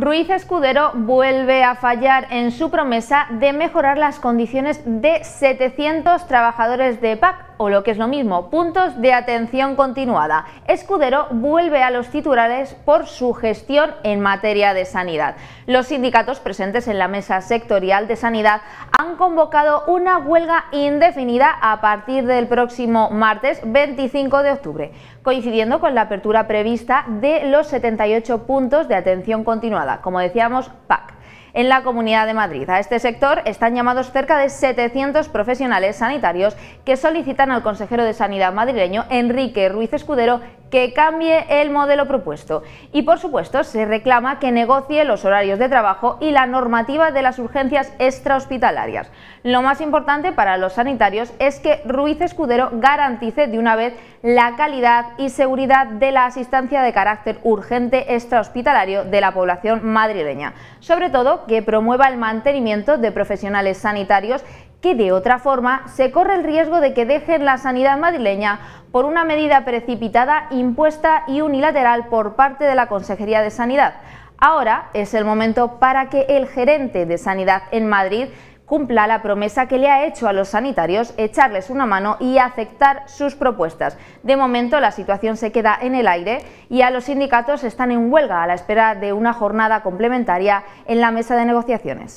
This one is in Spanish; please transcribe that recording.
Ruiz Escudero vuelve a fallar en su promesa de mejorar las condiciones de 700 trabajadores de PAC, o lo que es lo mismo, puntos de atención continuada. Escudero vuelve a los titulares por su gestión en materia de sanidad. Los sindicatos presentes en la mesa sectorial de sanidad han convocado una huelga indefinida a partir del próximo martes 25 de octubre, coincidiendo con la apertura prevista de los 78 puntos de atención continuada como decíamos, PAC en la Comunidad de Madrid. A este sector están llamados cerca de 700 profesionales sanitarios que solicitan al consejero de Sanidad madrileño, Enrique Ruiz Escudero, que cambie el modelo propuesto. Y por supuesto se reclama que negocie los horarios de trabajo y la normativa de las urgencias extrahospitalarias. Lo más importante para los sanitarios es que Ruiz Escudero garantice de una vez la calidad y seguridad de la asistencia de carácter urgente extrahospitalario de la población madrileña. Sobre todo que promueva el mantenimiento de profesionales sanitarios que de otra forma se corre el riesgo de que dejen la sanidad madrileña por una medida precipitada, impuesta y unilateral por parte de la Consejería de Sanidad. Ahora es el momento para que el gerente de Sanidad en Madrid cumpla la promesa que le ha hecho a los sanitarios, echarles una mano y aceptar sus propuestas. De momento la situación se queda en el aire y a los sindicatos están en huelga a la espera de una jornada complementaria en la mesa de negociaciones.